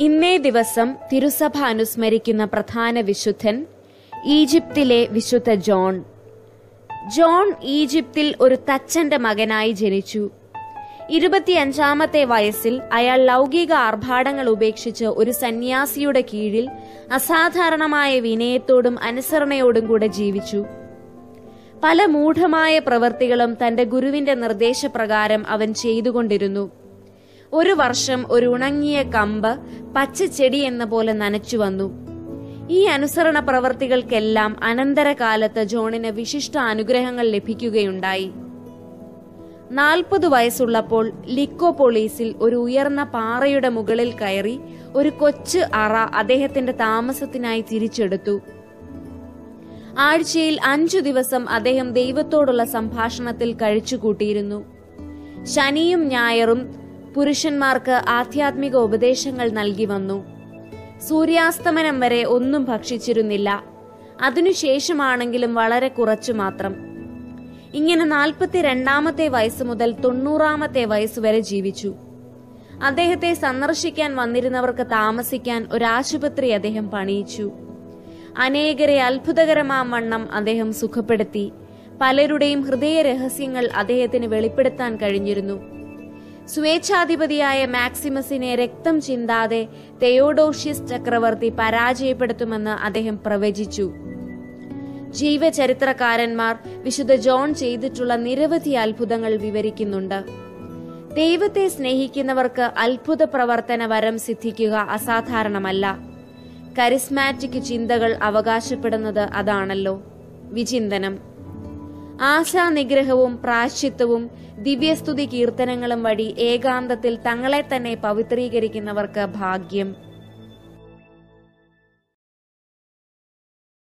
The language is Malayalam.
ഇന്നേ ദിവസം തിരുസഭ അനുസ്മരിക്കുന്ന പ്രധാന വിശുദ്ധൻ ഈജിപ്തിലെ വിശുദ്ധ ജോൺ. ജോൺ ഈജിപ്തിൽ ഒരു തച്ചന്റെ മകനായി ജനിച്ചു. ഇരുപത്തിയഞ്ചാമത്തെ വയസ്സിൽ അയാൾ ലൗകിക ആർഭാടങ്ങൾ ഉപേക്ഷിച്ച് ഒരു സന്യാസിയുടെ കീഴിൽ അസാധാരണമായ വിനയത്തോടും അനുസരണയോടും കൂടെ ജീവിച്ചു. പല മൂഢമായ പ്രവൃത്തികളും തന്റെ ഗുരുവിന്റെ നിർദ്ദേശപ്രകാരം അവൻ ചെയ്തുകൊണ്ടിരുന്നു. ഒരു വർഷം ഒരു ഉണങ്ങിയ കമ്പ് പച്ചച്ചെടി എന്ന പോലെ നനച്ചു വന്നു. ഈ അനുസരണ പ്രവർത്തികൾക്കെല്ലാം അനന്തരകാലത്ത് ജോണിന് വിശിഷ്ട അനുഗ്രഹങ്ങൾ ലഭിക്കുകയുണ്ടായി. നാൽപ്പത് വയസ്സുള്ളപ്പോൾ ലിക്കോപോളീസിൽ ഒരു ഉയർന്ന പാറയുടെ മുകളിൽ കയറി ഒരു കൊച്ചു അറ അദ്ദേഹത്തിന്റെ താമസത്തിനായി തിരിച്ചെടുത്തു. ആഴ്ചയിൽ അഞ്ചു ദിവസം അദ്ദേഹം ദൈവത്തോടുള്ള സംഭാഷണത്തിൽ കഴിച്ചുകൂട്ടിയിരുന്നു. ശനിയും ഞായറും പുരുഷന്മാർക്ക് ആധ്യാത്മിക ഉപദേശങ്ങൾ നൽകി വന്നു. സൂര്യാസ്തമനം വരെ ഒന്നും ഭക്ഷിച്ചിരുന്നില്ല. അതിനുശേഷമാണെങ്കിലും വളരെ കുറച്ചു മാത്രം. ഇങ്ങനെ നാൽപ്പത്തി രണ്ടാമത്തെ വയസ്സ് മുതൽ തൊണ്ണൂറാമത്തെ വയസ്സ് വരെ ജീവിച്ചു. അദ്ദേഹത്തെ സന്ദർശിക്കാൻ വന്നിരുന്നവർക്ക് താമസിക്കാൻ ഒരു ആശുപത്രി അദ്ദേഹം പണിയിച്ചു. അനേകരെ അത്ഭുതകരമാം വണ്ണം അദ്ദേഹം സുഖപ്പെടുത്തി. പലരുടെയും ഹൃദയ രഹസ്യങ്ങൾ അദ്ദേഹത്തിന് വെളിപ്പെടുത്താൻ കഴിഞ്ഞിരുന്നു. സ്വേച്ഛാധിപതിയായ മാക്സിമസിനെ രക്തം ചിന്താതെ തെയോഡോഷ്യസ് ചക്രവർത്തി പരാജയപ്പെടുത്തുമെന്ന് അദ്ദേഹം പ്രവചിച്ചു. ജീവചരിത്രകാരന്മാർ വിശുദ്ധ ജോൺ ചെയ്തിട്ടുള്ള നിരവധി അത്ഭുതങ്ങൾ വിവരിക്കുന്നുണ്ട്. ദൈവത്തെ സ്നേഹിക്കുന്നവർക്ക് അത്ഭുത പ്രവർത്തന വരം സിദ്ധിക്കുക അസാധാരണമല്ല. കരിസ്മാറ്റിക് ചിന്തകൾ അവകാശപ്പെടുന്നത് അതാണല്ലോ വിചിന്തനം. ആശാനിഗ്രഹവും പ്രാശ്ചിത്വവും ദിവ്യസ്തുതി കീർത്തനങ്ങളും വഴി ഏകാന്തത്തിൽ തങ്ങളെ തന്നെ പവിത്രീകരിക്കുന്നവർക്ക് ഭാഗ്യം.